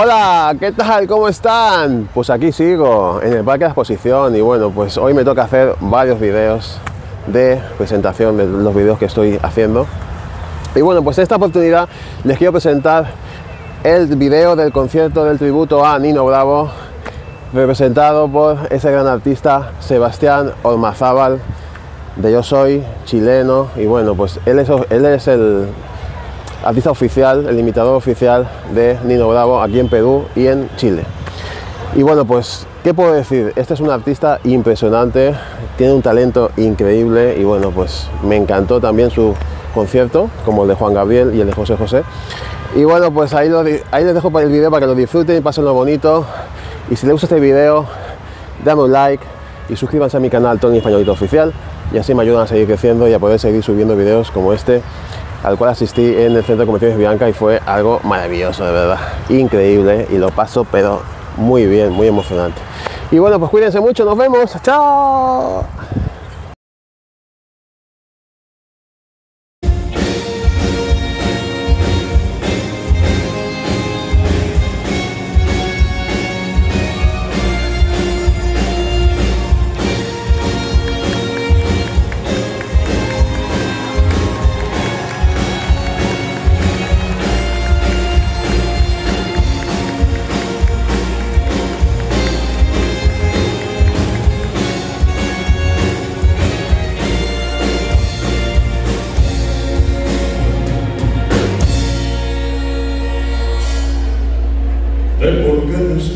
Hola, ¿qué tal? ¿Cómo están? Pues aquí sigo, en el parque de exposición y bueno, pues hoy me toca hacer varios vídeos de presentación de los vídeos que estoy haciendo. Y bueno, pues en esta oportunidad les quiero presentar el vídeo del concierto del tributo a Nino Bravo, representado por ese gran artista Sebastián Ormazábal, de Yo Soy, chileno, y bueno, pues él es, él es el artista oficial, el imitador oficial de Nino Bravo aquí en Perú y en Chile. Y bueno, pues, ¿qué puedo decir? Este es un artista impresionante, tiene un talento increíble y bueno, pues me encantó también su concierto, como el de Juan Gabriel y el de José José. Y bueno, pues ahí, les dejo para el vídeo para que lo disfruten y pasen lo bonito. Y si les gusta este vídeo, dame un like y suscríbanse a mi canal Tony Españolito Oficial y así me ayudan a seguir creciendo y a poder seguir subiendo vídeos como este al cual asistí en el Centro de Convenciones Bianca y fue algo maravilloso, de verdad, increíble y lo paso pero muy bien, muy emocionante. Y bueno, pues cuídense mucho, nos vemos, chao.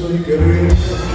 Qué te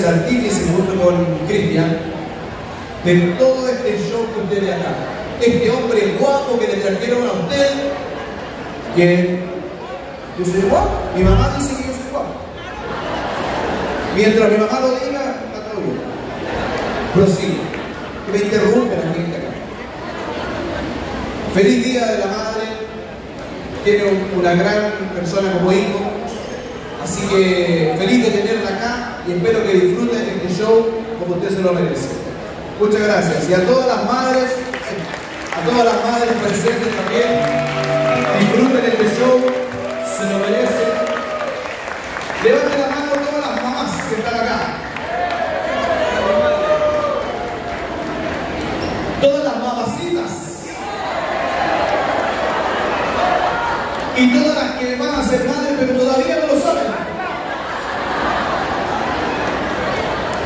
el artífice junto con Cristian de todo este show que usted ve acá. Este hombre guapo que le trajeron a usted, que yo soy guapo, mi mamá dice que yo soy guapo. Mientras mi mamá lo diga, está todo bien. Que me interrumpe la gente acá. Feliz Día de la Madre, tiene un- una gran persona como hijo, así que feliz de tenerla acá y espero que disfruten este show como usted se lo merece. Muchas gracias. Y a todas las madres, a todas las madres presentes también, disfruten este show, se lo merecen. Levanten la mano todas las mamás que están acá. Todas las mamacitas. Y todas las que van a ser madres pero todavía no lo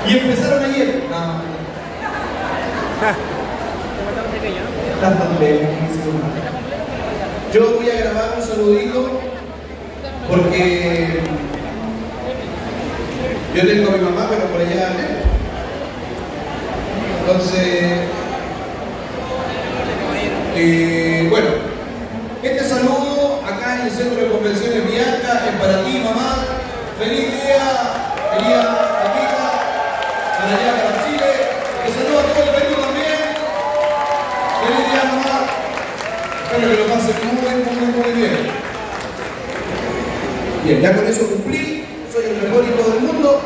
Y empezaron ayer. Las pandemias, Yo voy a grabar un saludito porque yo tengo a mi mamá, pero por allá. Entonces, eh, bueno, este saludo acá en el Centro de Convenciones Bianca es para ti, mamá. Feliz día, querida amiga allá para Chile. Que saluda a todo el Perú también. Feliz día nomás. Espero que lo pasen muy, muy, muy bien. Bien, ya con eso cumplí. Soy el mejor hijo del mundo.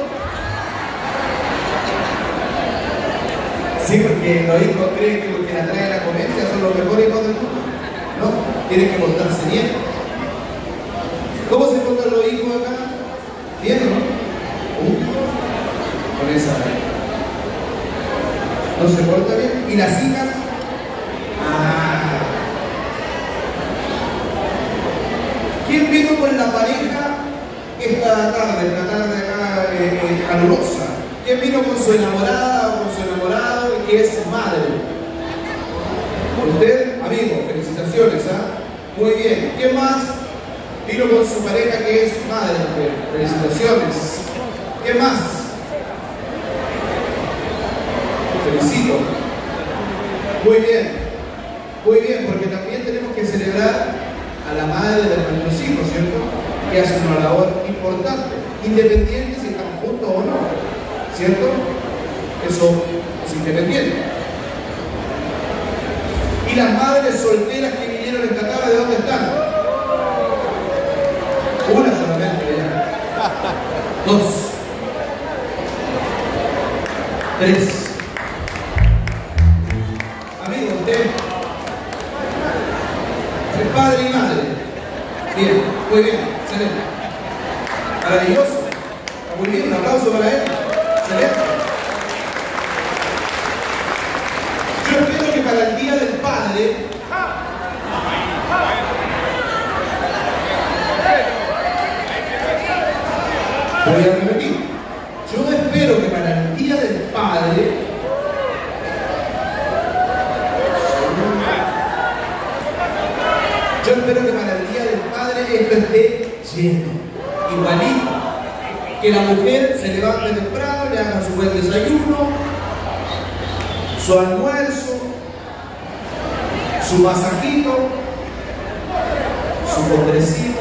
Sí, porque los hijos creen que los que atraen la comedia son los mejores hijos del mundo. No, tienen que montarse bien. ¿Cómo se montan los hijos acá? Bien, ¿no? Uh, con esa ¿eh? ¿No se porta bien? ¿Y las hijas? Ah. ¿Quién vino con la pareja esta tarde, esta tarde acá eh, eh, calurosa? ¿Quién vino con su enamorada o con su enamorado y que es madre? Usted, amigo, felicitaciones, ¿ah? Muy bien. ¿Quién más vino con su pareja que es madre? Felicitaciones. ¿Quién más? Felicito. Muy bien. Muy bien, porque también tenemos que celebrar a la madre de nuestros hijos, ¿cierto? Que hace una labor importante, independiente si están juntos o no, ¿cierto? Eso es independiente. Y las madres solteras que vinieron esta tarde, ¿de dónde están? Una solamente, ya. Dos. Tres. Amigo, usted es padre y madre. Bien, muy bien, excelente. Maravilloso. Está Muy bien, un aplauso para él. Excelente. Yo espero que para el Día del Padre Voy a repetir. Yo espero que para el Día del Padre Yo espero que para el Día del Padre esto esté lleno, igualito. Que la mujer se levante temprano, le haga su buen desayuno, su almuerzo, su masajito, su postrecito.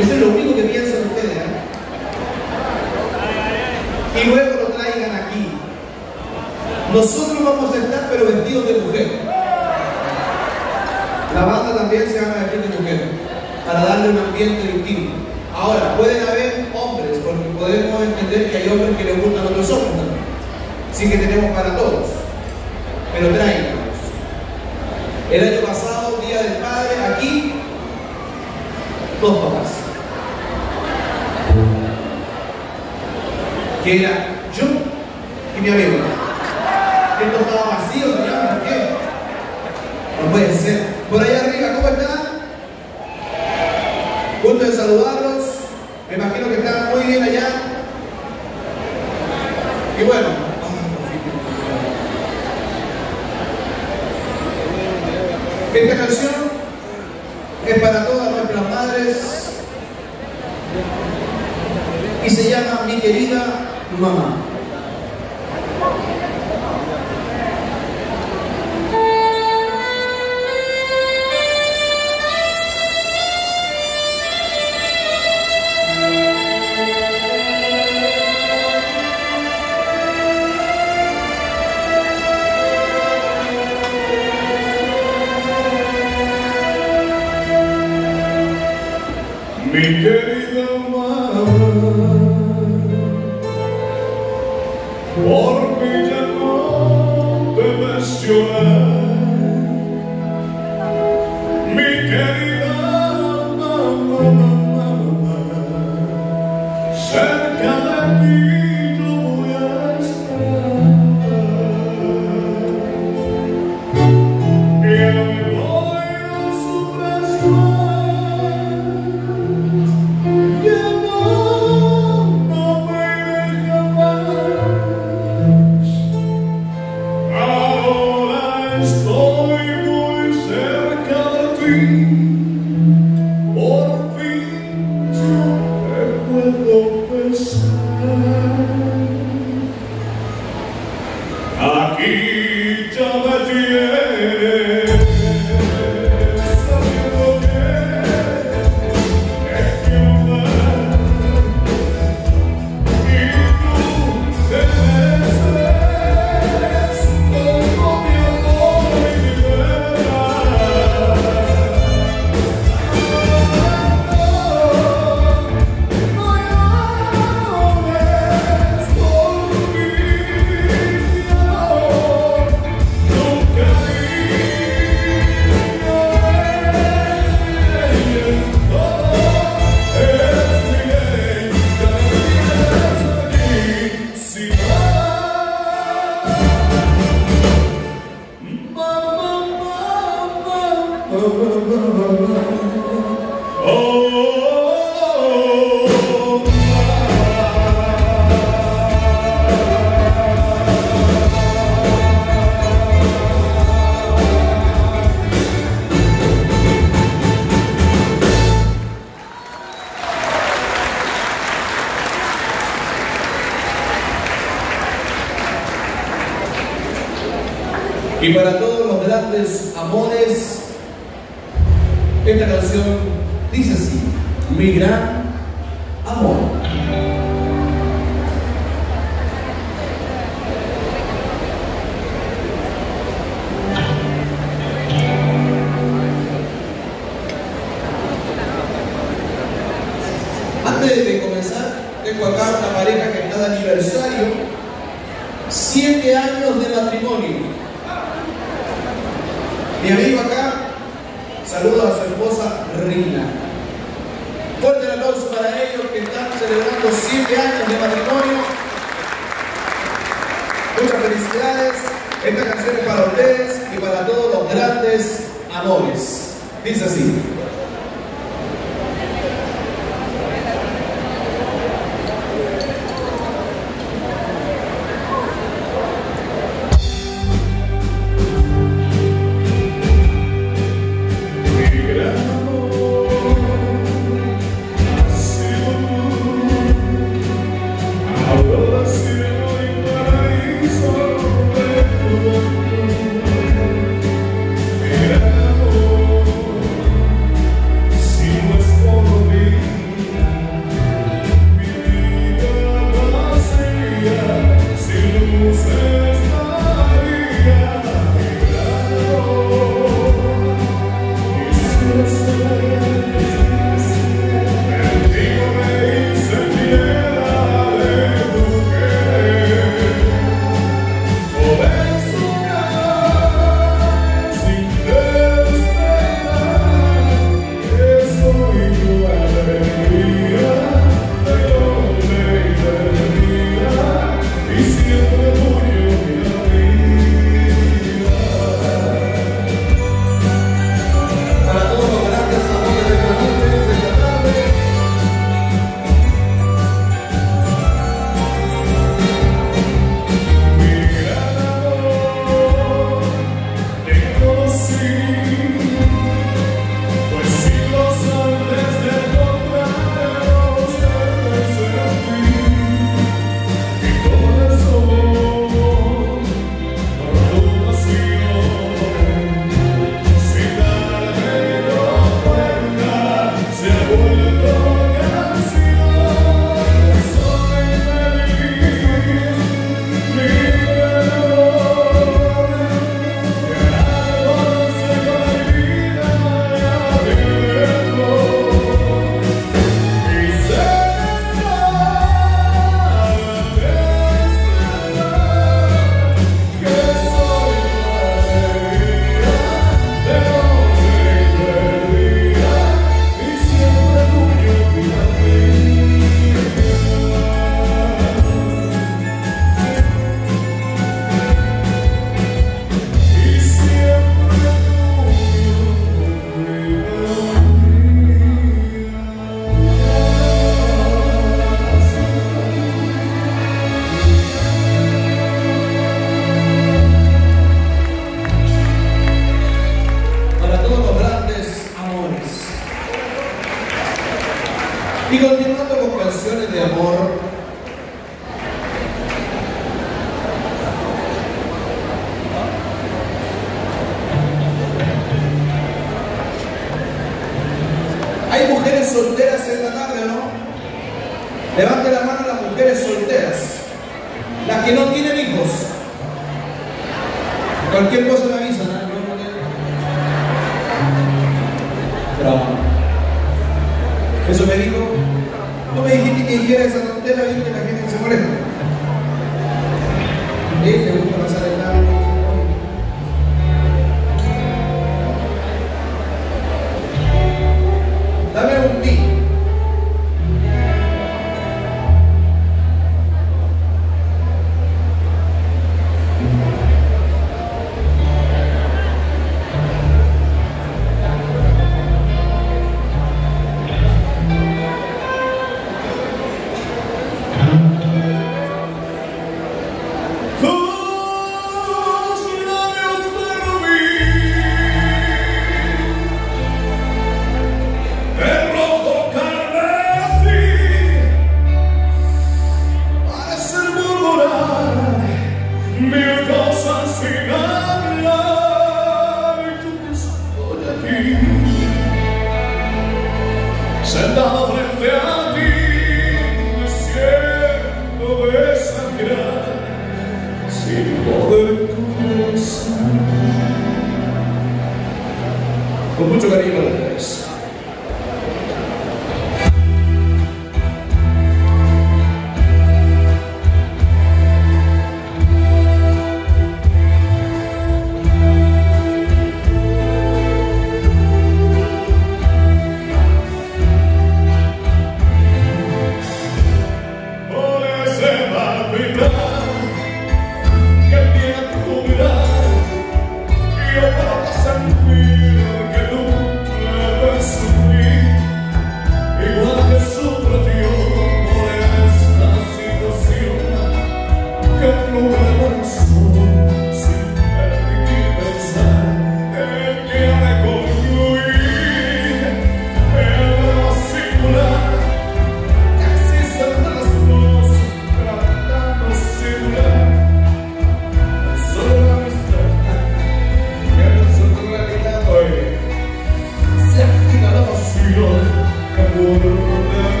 Eso es lo único que piensan ustedes. ¿eh? Y luego lo traigan aquí. Nosotros a pero vestidos de mujer. La banda también se llama aquí de mujer, para darle un ambiente distinto. Ahora, pueden haber hombres, porque podemos entender que hay hombres que les gustan otros hombres también. Así que tenemos para todos. Pero tráiganos. El año pasado, Día del Padre, aquí, dos papás. Que era yo y mi amigo. Esto estaba vacío, señor, ¿por qué? No puede ser. Por allá arriba, ¿cómo están? Gusto de saludarlos. Me imagino que están muy bien allá. Y bueno. Esta canción es para todas nuestras madres y se llama Mi querida mamá. su esposa Rina. Fuerte el aplauso para ellos que están celebrando 7 años de matrimonio. Muchas felicidades. Esta canción es para ustedes y para todos los grandes amores. Dice así.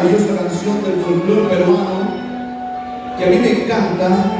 maravillosa canción del folclore peruano que a mí me encanta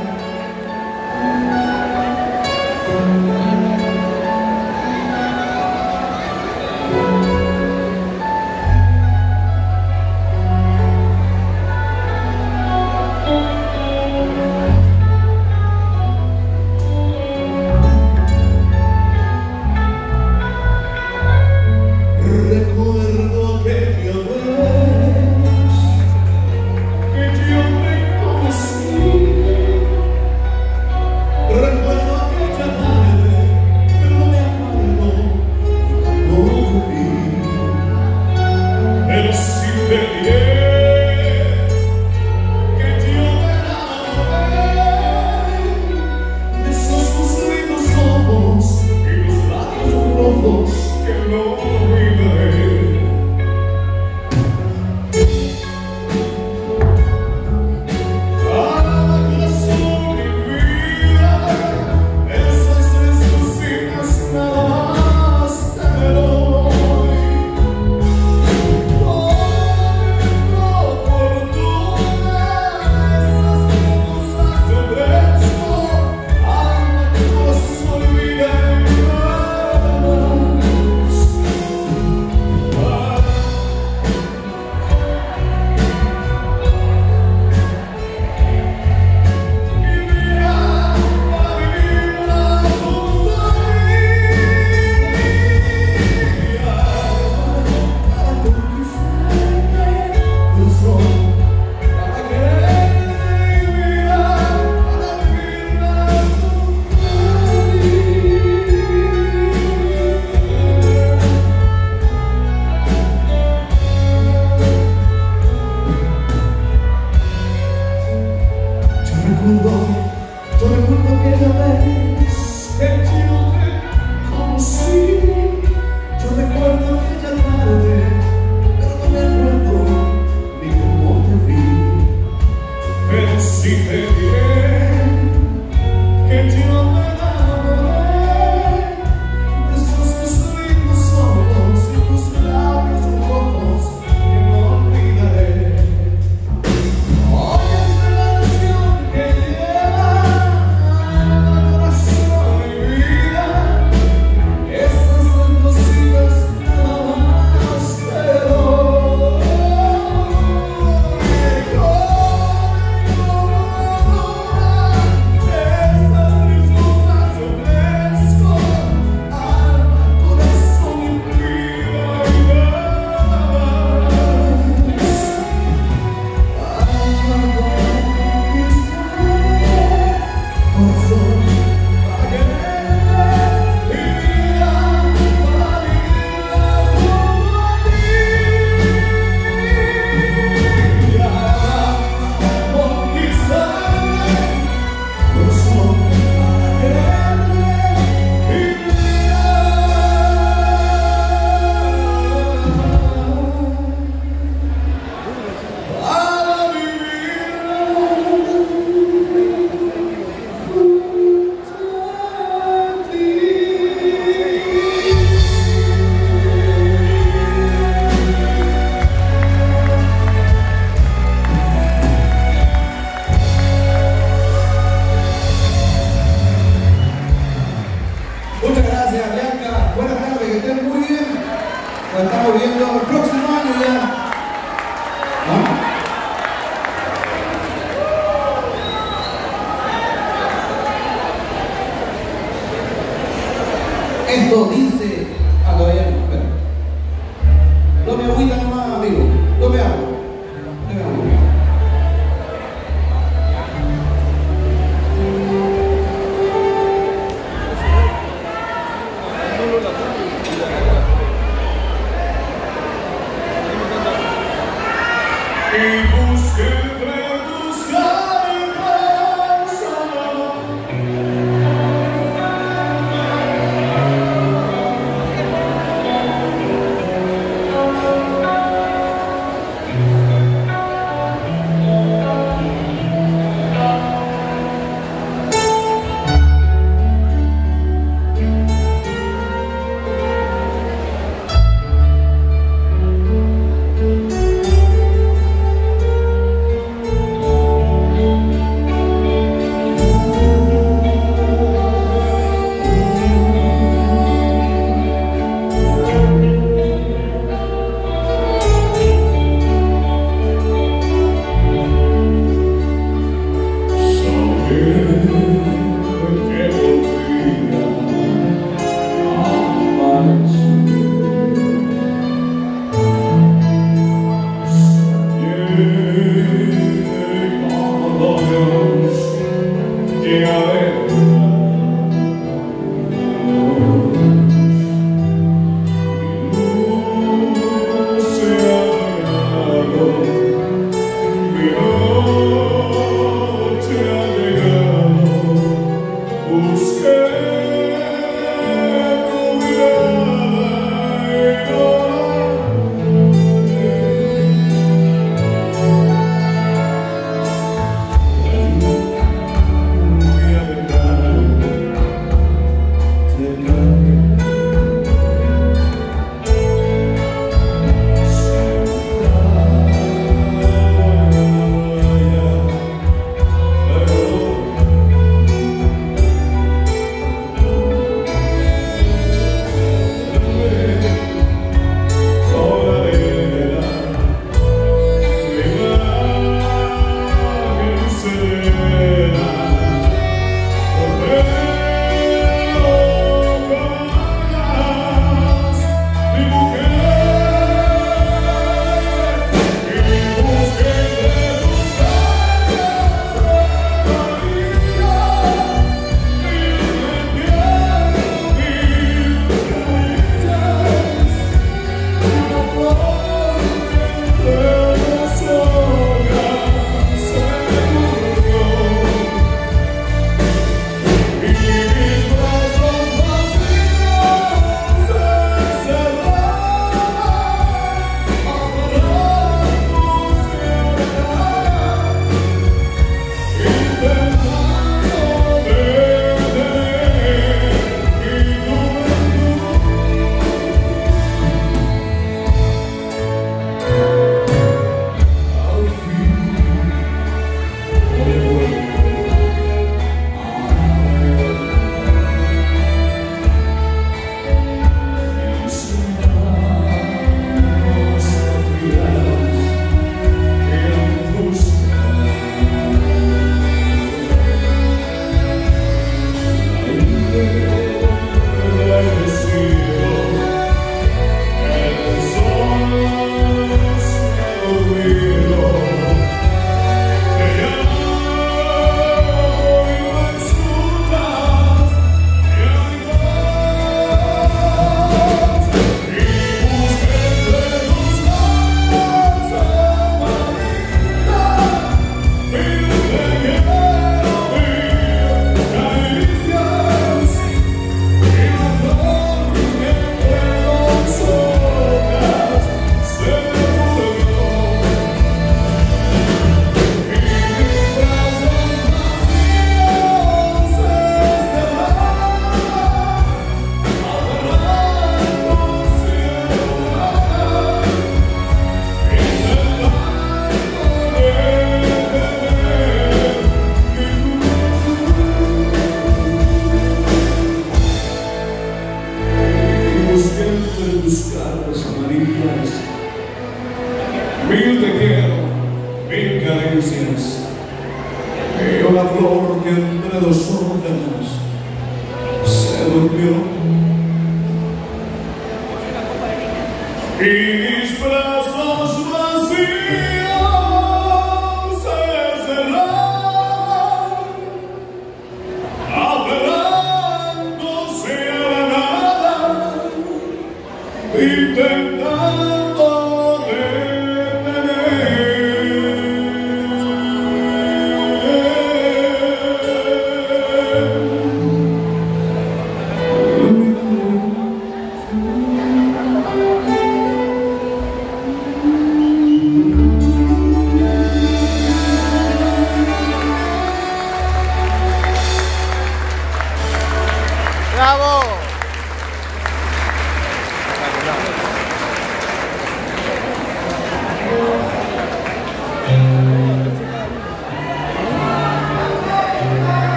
Nos estamos viendo el próximo año ya.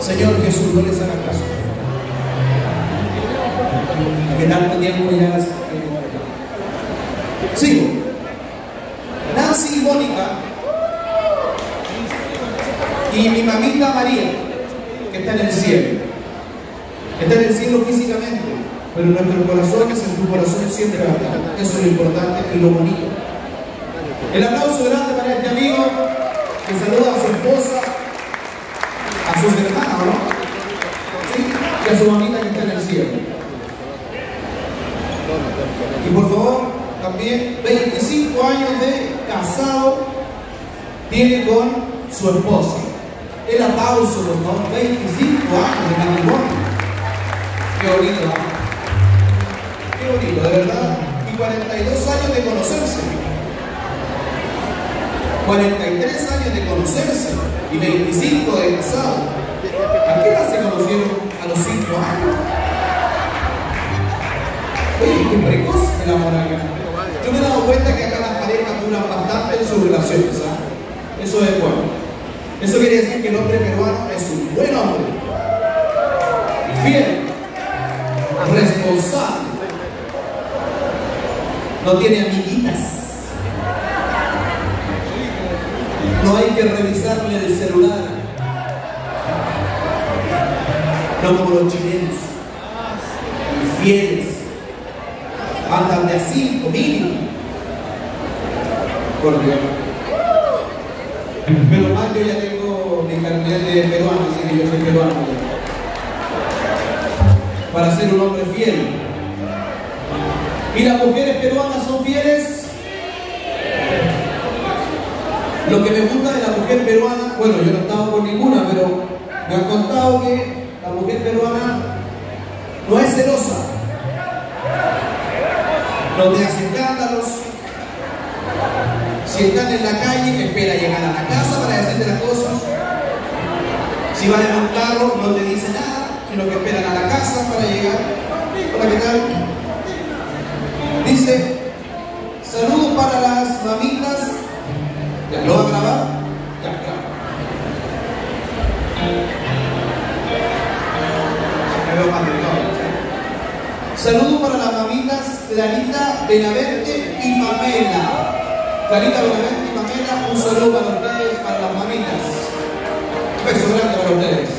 Señor Jesús, no les haga caso. Que tanto tiempo ya. eh, Sigo. Nancy y Mónica y mi mamita María, que está en el cielo. Está en el cielo físicamente, pero en nuestros corazones, en tu corazón siempre va. Eso es lo importante y lo bonito. El aplauso grande para este amigo que saluda a su esposa, a sus hermanas, ¿no? Y a su mamita que está en el cielo. Y por favor, también 25 años de casado tiene con su esposa. El aplauso, por favor, 25 años de matrimonio. Qué bonito, ¿no? Qué bonito, de verdad. Y 42 años de conocerse. 43 años de conocerse y 25 de casado. ¿A qué edad se conocieron? A los 5 años. Oye, qué precoz el amor acá. Yo me he dado cuenta que acá las parejas duran bastante en sus relaciones. ¿ah? Eso es bueno. Eso quiere decir que el hombre peruano es un buen hombre. Fiel. Responsable. No tiene amiguitas. No hay que revisarle el celular. No como los chilenos. Infieles. Andan de a cinco mínimo. Por Dios. Pero más yo ya tengo mi carnet de peruano, así que yo soy peruano. Para ser un hombre fiel. ¿Y las mujeres peruanas son fieles? Lo que me gusta de la mujer peruana, bueno, yo no estaba con ninguna, pero Me han contado que la mujer peruana no es celosa, no te hace escándalos. Si están en la calle, espera llegar a la casa para decirte las cosas. Si van en un no te dice nada, sino que esperan a la casa para llegar. Hola, ¿qué tal? Dice, saludos para las mamitas. ¿Ya lo va a grabar? Ya, más delgado. Saludos para las mamitas Clarita Benavente y Pamela. Clarita Benavente y Pamela, un saludo para ustedes, para las mamitas. Un beso grande para ustedes.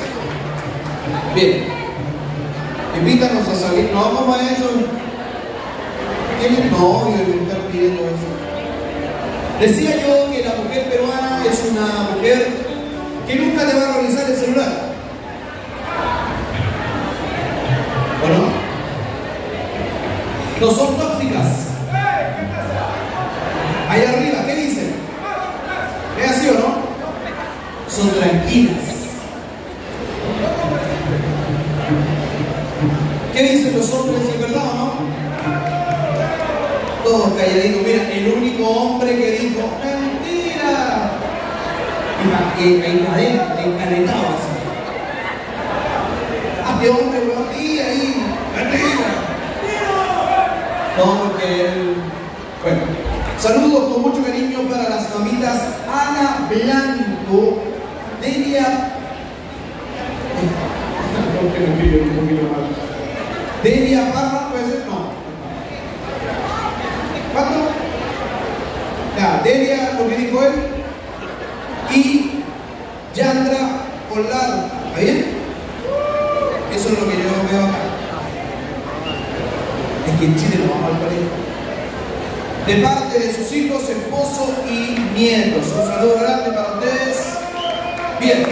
Bien. Invítanos a salir. No, a eso. Tienen novio y están pidiendo eso. Decía yo que la mujer peruana es una mujer que nunca te va a revisar el celular. ¿O no? No son tóxicas. Ahí arriba, ¿qué dicen? ¿Es así o no? Son tranquilas. ¿Qué dicen los hombres? ¿Es verdad o no? Todos calladitos. Mira, el único hombre que Ah, qué hombre, weón, y ahí. No, porque él. Bueno, saludos con mucho cariño para las mamitas Ana Blanco, Delia. Delia Parra, puede ser, no. ¿Cuánto? Ya, Delia, lo que dijo él. Y Yandra Polar. ¿Está bien? Eso es lo que yo veo acá. Es que en Chile no vamos al colegio. De parte de sus hijos, esposo y nietos. Un saludo grande para ustedes. Bien.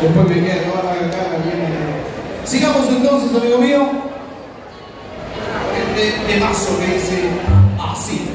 Después me queda toda la ventana bien. Sigamos entonces, amigo mío. Este temazo que dice así.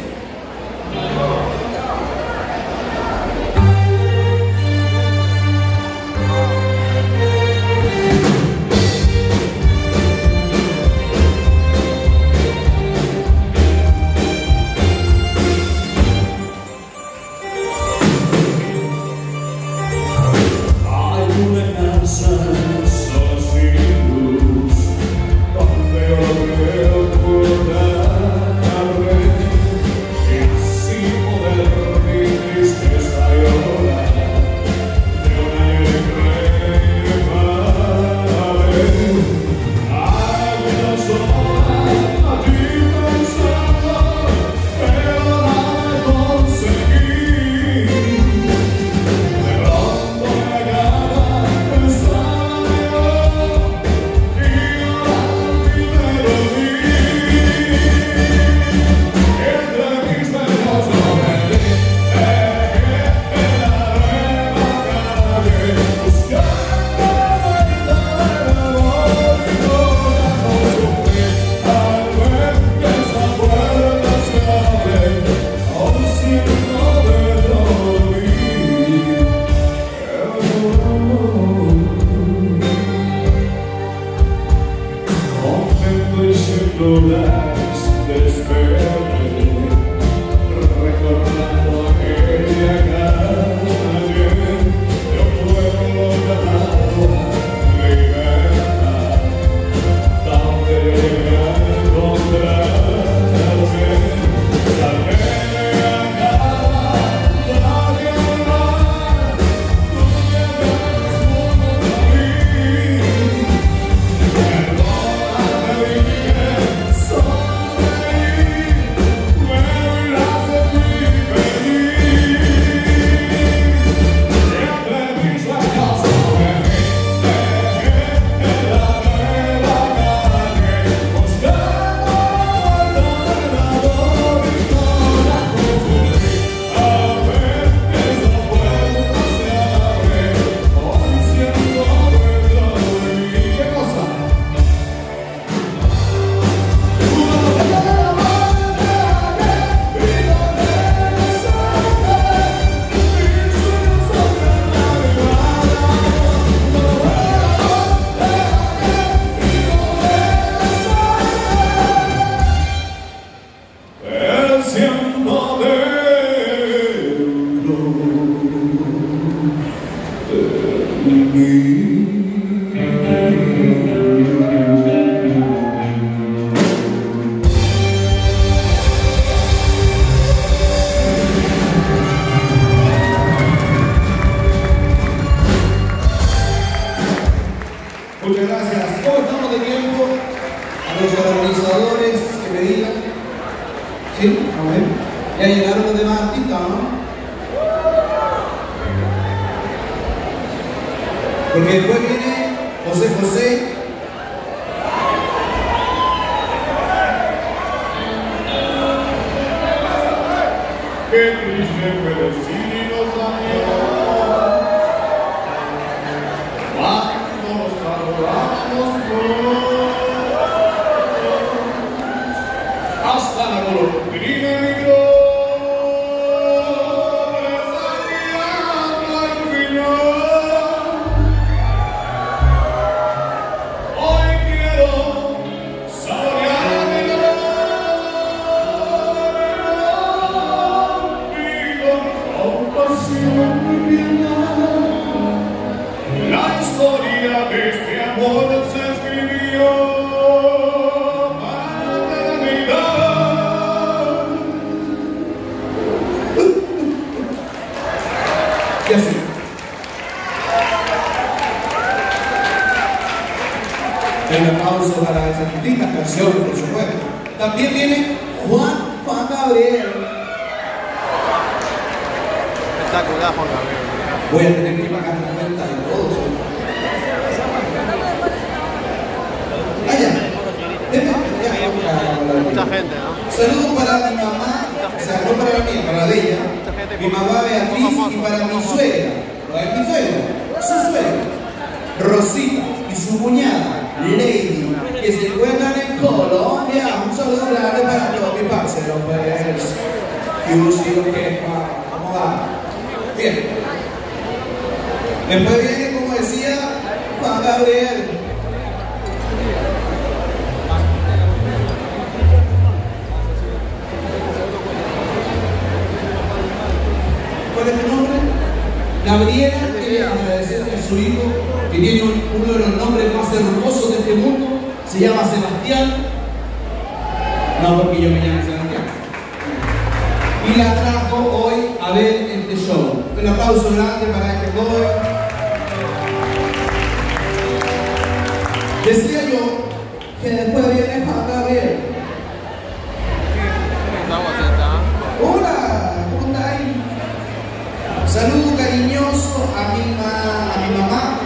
Saludo cariñoso a mi, ma, a mi mamá,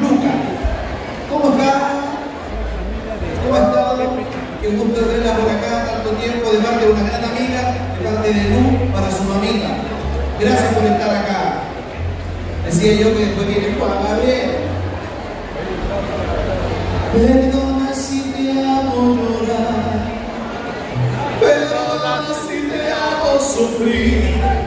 Luca. ¿Cómo está? ¿Cómo ha estado? Qué gusto verla por acá tanto tiempo de parte de una gran amiga, de parte de Lu para su mamita. Gracias por estar acá. Decía yo que después viene Juan Gabriel. Perdona si te hago llorar, perdona si te hago sufrir.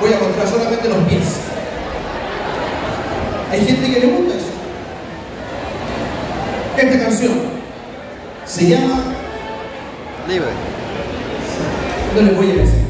Voy a mostrar solamente los pies. Hay gente que le gusta eso. Esta canción se llama Libre. No les voy a decir.